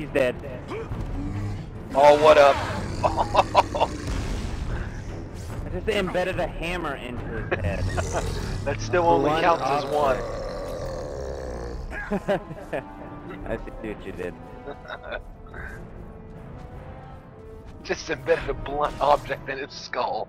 He's dead. Oh, what up? I just embedded a hammer into his head. that still only one counts as one. I see what you did. Just embedded a blunt object in his skull.